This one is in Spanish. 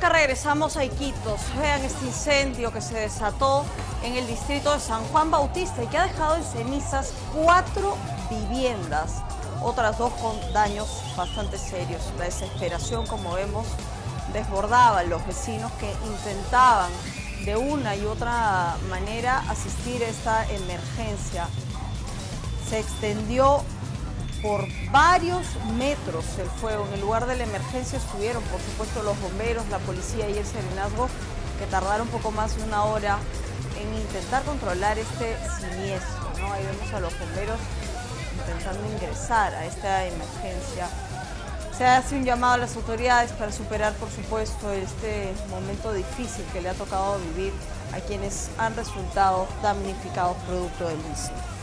Acá regresamos a Iquitos. Vean este incendio que se desató en el distrito de San Juan Bautista y que ha dejado en cenizas cuatro viviendas, otras dos con daños bastante serios. La desesperación, como vemos, desbordaba los vecinos que intentaban de una y otra manera asistir a esta emergencia. Se extendió por varios metros el fuego. En el lugar de la emergencia estuvieron, por supuesto, los bomberos, la policía y el serenazgo, que tardaron un poco más de una hora en intentar controlar este siniestro. Ahí vemos a los bomberos intentando ingresar a esta emergencia. Se hace un llamado a las autoridades para superar, por supuesto, este momento difícil que le ha tocado vivir a quienes han resultado damnificados producto del incendio.